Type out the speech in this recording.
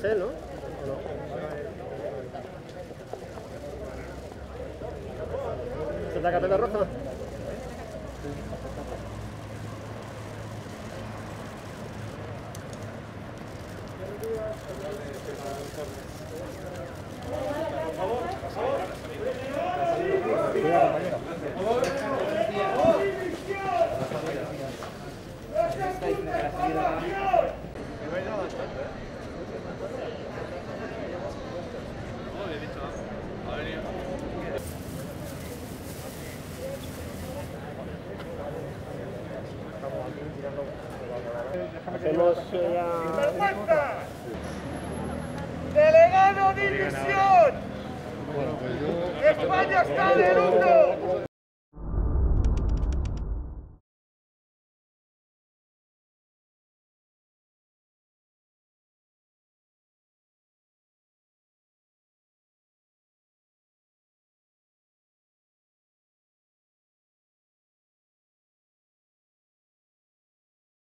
Sí, ¿no? ¿Se te carpeta roja? Hacemos ya... ¡Vergüenza! ¡Delegado de división! ¡España está en el uno!